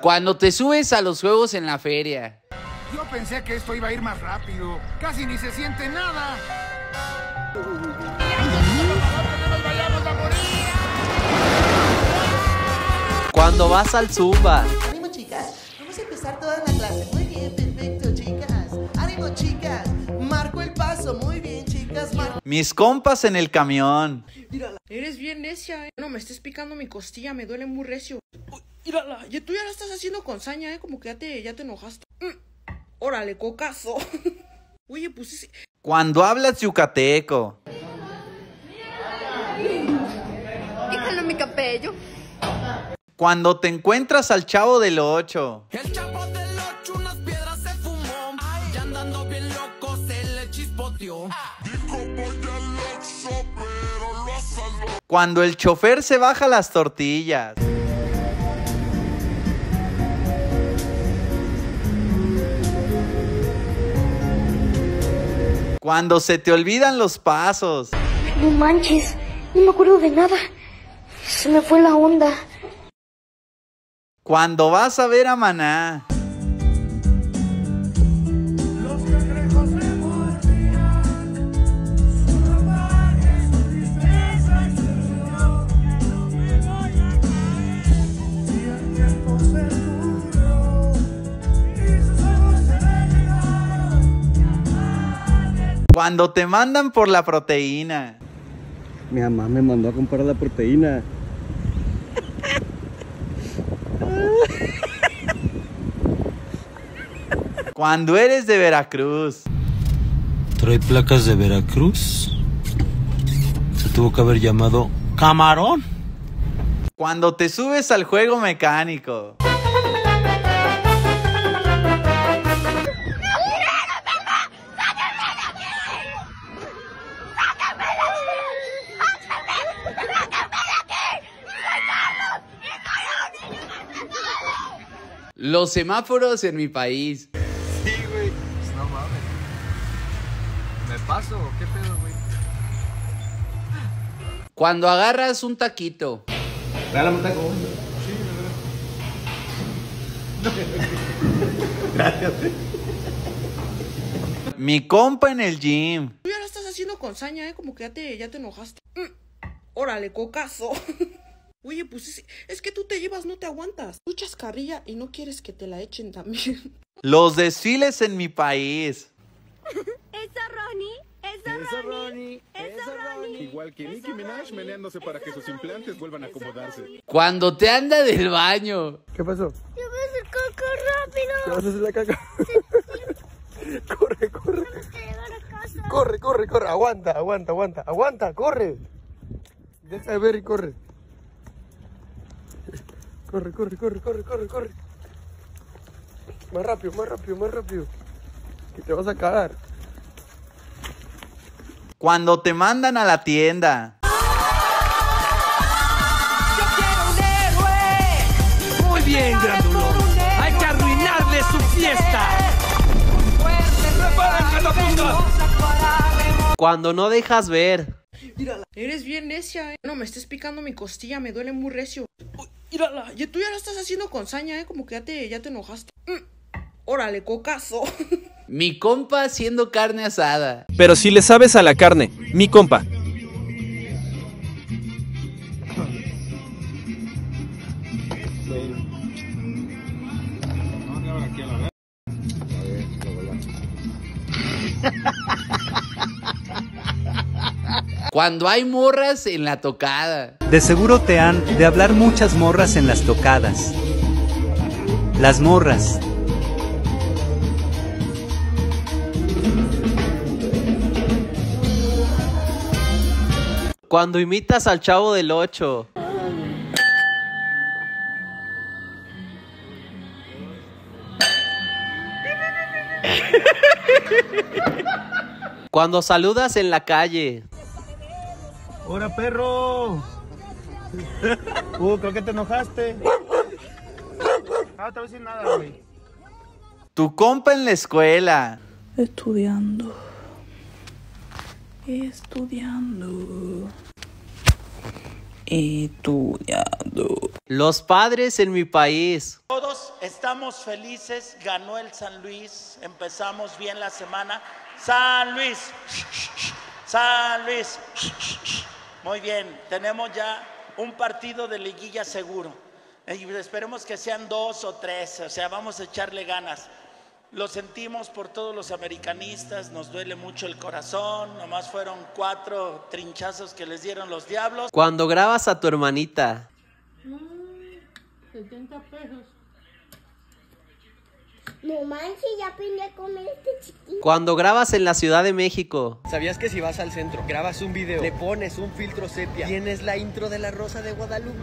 Cuando te subes a los juegos en la feria. Yo pensé que esto iba a ir más rápido. Casi ni se siente nada. Cuando vas al Zumba. Ánimo, chicas. Vamos a empezar toda la clase. Muy bien, perfecto, chicas. Ánimo, chicas. Marco el paso. Muy bien, chicas. Marco. Mis compas en el camión. Eres bien necia, eh. No me estés picando mi costilla, me duele muy recio. Uy, mírala, ya tú ya la estás haciendo con saña, eh. Como que ya te, ya te enojaste. Mm, Órale, cocazo. Oye, pues ese- Cuando hablas yucateco. Déjalo mi cabello. Cuando te encuentras al chavo del 8. El chavo del ocho unas piedras se fumó. Y andando bien loco se le chispoteó. Cuando el chofer se baja las tortillas. Cuando se te olvidan los pasos. No manches, no me acuerdo de nada. Se me fue la onda. Cuando vas a ver a Maná. Cuando te mandan por la proteína. Mi mamá me mandó a comprar la proteína. Cuando eres de Veracruz. Trae placas de Veracruz. Se tuvo que haber llamado Camarón. Cuando te subes al juego mecánico. Los semáforos en mi país. Sí, güey. No mames. ¿Me paso o qué pedo, güey? Cuando agarras un taquito. Regálame un taco. Gracias. Mi compa en el gym. tú ya la estás haciendo con saña, eh. Como que ya te, ya te enojaste. Mm, Órale, cocazo. Oye, pues es, es que tú te llevas, no te aguantas. Tú chascarrilla y no quieres que te la echen también. Los desfiles en mi país. Esa Ronnie, esa, Ronnie, esa Ronnie. Igual que Nicki Minaj meneándose para que sus implantes vuelvan a acomodarse. Cuando te anda del baño. ¿Qué pasó? Yo voy a hacer coco rápido. ¿Qué vas a hacer la caca? corre, corre. Corre, corre, corre. Aguanta, aguanta, aguanta. Aguanta, corre. Deja de ver y corre. Corre, corre, corre, corre, corre, corre. Más rápido, más rápido, más rápido. Que te vas a cagar. Cuando te mandan a la tienda. Muy bien, grandulón. Hay que arruinarle su fiesta. Cuando no dejas ver. Eres bien necia, eh. No me estés picando mi costilla, me duele muy recio. Uy, mírala, ya tú ya la estás haciendo con saña, eh. Como que ya te, ya te enojaste. Mm, Órale, cocazo. Mi compa haciendo carne asada. Pero si le sabes a la carne, mi compa. Cuando hay morras en la tocada. De seguro te han de hablar muchas morras en las tocadas. Las morras. Cuando imitas al chavo del 8. Cuando saludas en la calle. ¡Hora, perro! Uh, creo que te enojaste. Ah, te voy a decir nada, güey. Tu compa en la escuela. Estudiando. Estudiando. estudiando. Los padres en mi país. Todos estamos felices, ganó el San Luis, empezamos bien la semana. San Luis, San Luis. Muy bien, tenemos ya un partido de liguilla seguro. Y esperemos que sean dos o tres, o sea, vamos a echarle ganas. Lo sentimos por todos los americanistas, nos duele mucho el corazón, nomás fueron cuatro trinchazos que les dieron los diablos. Cuando grabas a tu hermanita. 70 pesos. No manches, ya peleé con este chiquito. Cuando grabas en la Ciudad de México. ¿Sabías que si vas al centro, grabas un video, le pones un filtro sepia, tienes la intro de la Rosa de Guadalupe?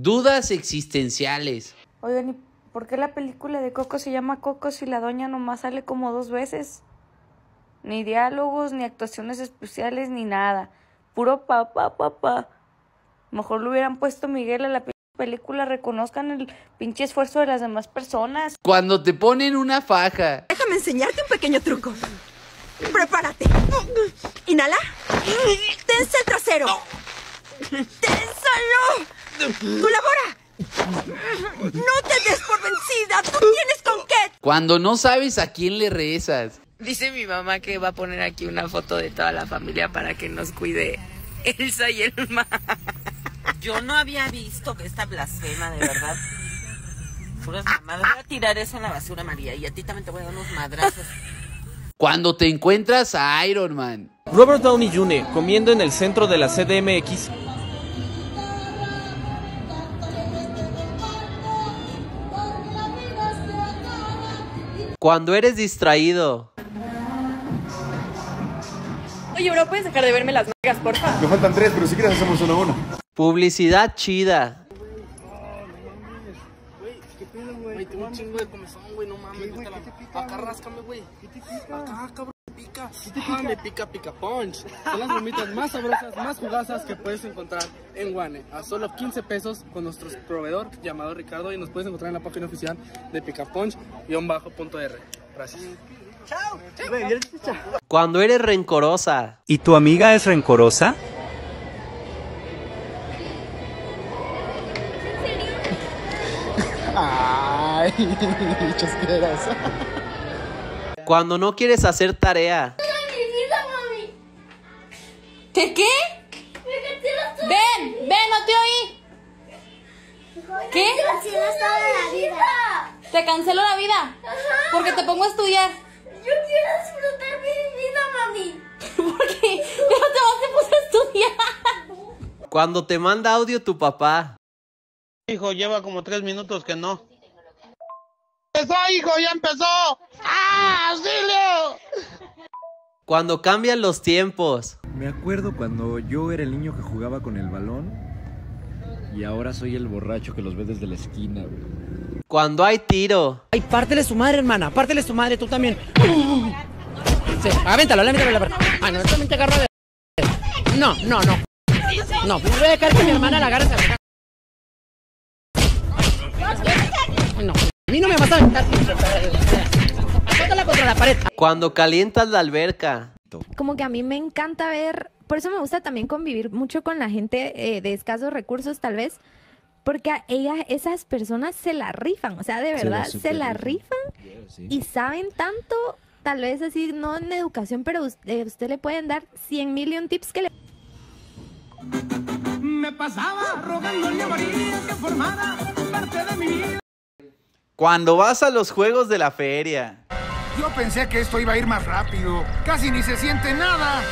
Dudas existenciales. Oigan, ¿y por qué la película de Coco se llama Coco si la doña nomás sale como dos veces? Ni diálogos, ni actuaciones especiales, ni nada. Puro papá, papá. Mejor le hubieran puesto Miguel a la pe- película, reconozcan el pinche esfuerzo de las demás personas. Cuando te ponen una faja. Déjame enseñarte un pequeño truco. Prepárate. Inhala. Tensa el trasero. Ténsalo. Colabora. No te des por vencida. Tú tienes con qué. Cuando no sabes a quién le rezas. Dice mi mamá que va a poner aquí una foto de toda la familia para que nos cuide Elsa y el mar. Yo no había visto que esta blasfema, de verdad. Puras mamadas. Voy a tirar eso en la basura, María, y a ti también te voy a dar unos madrazos. Cuando te encuentras a Iron Man. Robert Downey Jr. comiendo en el centro de la CDMX. Cuando eres distraído. Oye, bro, ¿puedes dejar de verme las nalgas, porfa? Me faltan tres, pero si quieres hacemos uno a uno. Publicidad chida. Güey, tengo un chingo de comezón, güey, no mames. vete a la- Acá ráscame, güey. Acá, cabrón, me pica. Ah, me pica, pica punch. Son las gomitas más sabrosas, más jugosas que puedes encontrar en Guane. A solo 15 pesos con nuestro proveedor llamado Ricardo y nos puedes encontrar en la página oficial de Pica Punch bajo punto R. Gracias. Chao. Cuando eres rencorosa. ¿Y tu amiga es rencorosa? Ay, chasqueras. Cuando no quieres hacer tarea. ¿Qué qué? Ven, ven, no te oí. ¿Qué? Te cancelo la vida. Porque te pongo a estudiar. Quiero disfrutar mi vida, mami. ¿Por qué? Pero te vas a poner a estudiar. Cuando te manda audio tu papá. Hijo, lleva como tres minutos que no. ¡Empezó, hijo! ¡Ya empezó! ¡Ah, auxilio! Cuando cambian los tiempos. Me acuerdo cuando yo era el niño que jugaba con el balón y ahora soy el borracho que los ve desde la esquina, güey. Cuando hay tiro. Ay, pártele su madre, hermana. Pártele su madre, tú también. Sí, avéntalo, avéntalo la verdad. Ay, no, también te agarro de. No, no, no. No, voy a dejar que mi hermana la agarre. No, a mí no me vas a aventar. Póntala contra la pared. Cuando calientas la alberca. Como que a mí me encanta ver, por eso me gusta también convivir mucho con la gente eh, de escasos recursos tal vez, porque a ellas, esas personas se la rifan, o sea, de Se la verdad, se la rifan. rifan y saben tanto, tal vez así, no en educación, pero us- eh, usted le pueden dar 100 million tips que le... Me pasaba rogándole a María que formara parte de mi vida. Cuando vas a los juegos de la feria. Yo pensé que esto iba a ir más rápido. Casi ni se siente nada.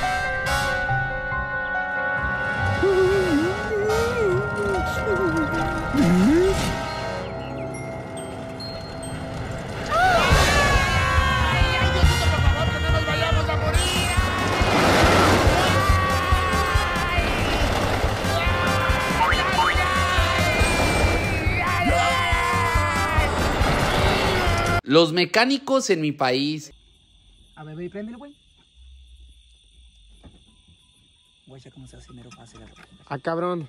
Los mecánicos en mi país. A ver, ve préndelo, güey. Güey, ya cómo se hace mero fácil. Ah, cabrón.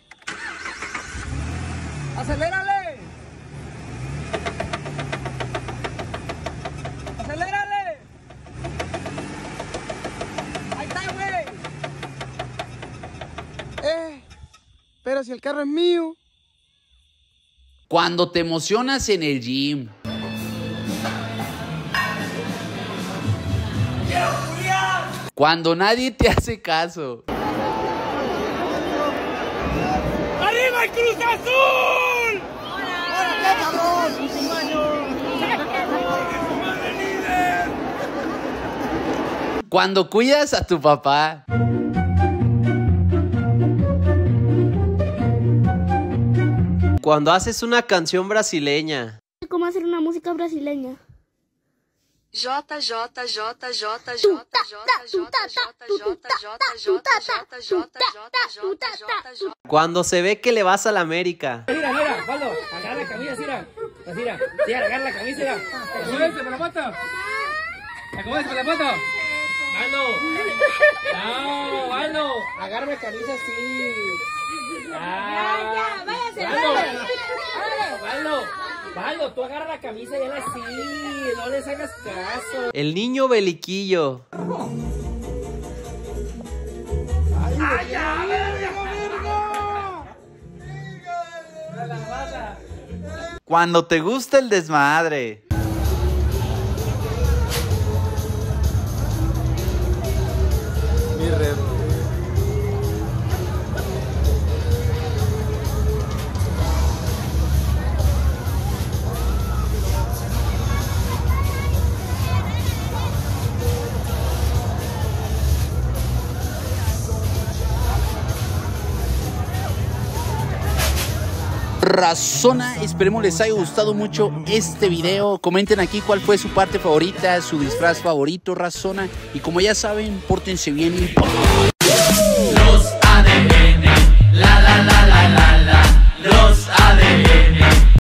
¡Acelérale! ¡Acelérale! ¡Ahí está, güey! Eh, pero si el carro es mío. Cuando te emocionas en el gym Cuando nadie te hace caso. ¡Arriba el Cruz Azul! ¡Órale, cabrón! Cuando cuidas a tu papá. Cuando haces una canción brasileña. ¿Cómo hacer una música brasileña? Cuando se ve que le vas a la América. Mira, mira, Valdo, agarra la camisa, mira. Mira, sí, agarra la camisa, mira. Acomódense para la foto. Acomódense para la foto. Valdo. No, Valdo. Agarra la camisa así. Ya, ya, váyase, Valdo. Valdo, Tú agarra la camisa y él así. No les hagas caso. El niño beliquillo. ¡Ay, ya, Cuando te gusta el desmadre. Razona, esperemos les haya gustado mucho este video. Comenten aquí cuál fue su parte favorita, su disfraz favorito, Razona. Y como ya saben, pórtense bien y...